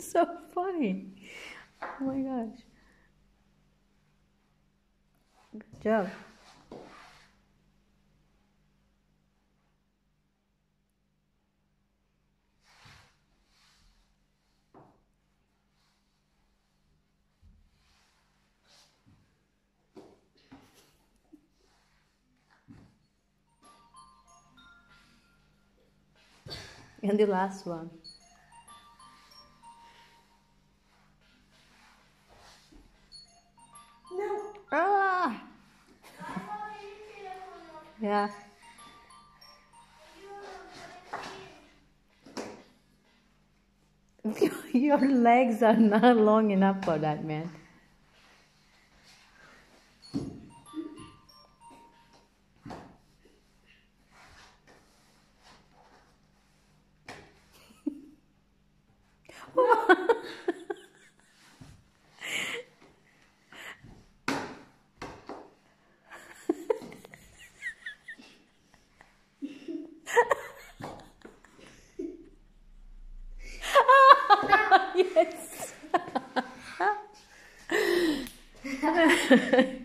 it's so funny. Oh my gosh. Good job. And the last one. Yeah. Your legs are not long enough for that, man.